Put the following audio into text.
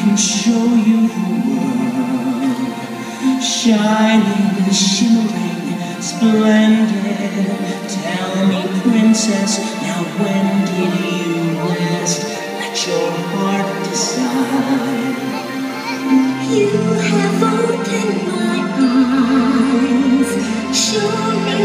can show you the world. Shining, shimmering, splendid. Tell me, princess, now when did you rest? Let your heart decide? You have opened my eyes. Show me